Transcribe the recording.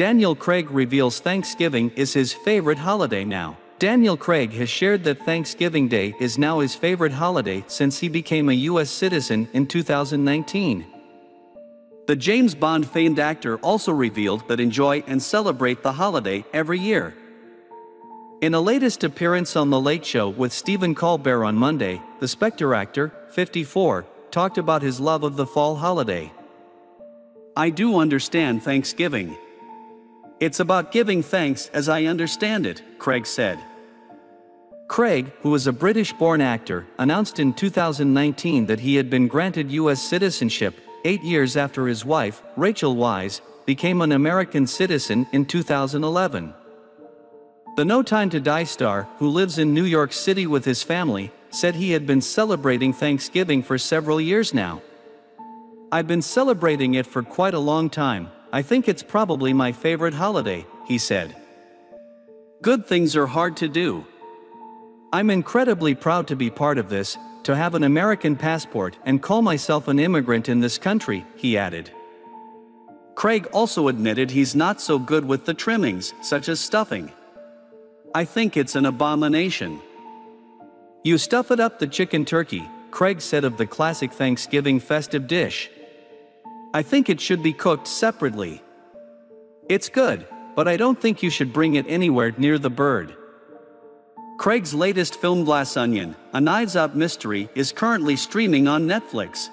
Daniel Craig reveals Thanksgiving is his favorite holiday now. Daniel Craig has shared that Thanksgiving Day is now his favorite holiday since he became a U.S. citizen in 2019. The James Bond famed actor also revealed that enjoy and celebrate the holiday every year. In a latest appearance on The Late Show with Stephen Colbert on Monday, the Spectre actor, 54, talked about his love of the fall holiday. I do understand Thanksgiving. It's about giving thanks as I understand it, Craig said. Craig, who is a British born actor, announced in 2019 that he had been granted U.S. citizenship eight years after his wife, Rachel Weisz, became an American citizen in 2011. The No Time to Die star, who lives in New York City with his family, said he had been celebrating Thanksgiving for several years now. I've been celebrating it for quite a long time, I think it's probably my favorite holiday, he said. Good things are hard to do. I'm incredibly proud to be part of this, to have an American passport and call myself an immigrant in this country, he added. Craig also admitted he's not so good with the trimmings, such as stuffing. I think it's an abomination. You stuff it up the chicken turkey, Craig said of the classic Thanksgiving festive dish. I think it should be cooked separately. It's good, but I don't think you should bring it anywhere near the bird. Craig's latest film Glass Onion, a Knives Out mystery, is currently streaming on Netflix.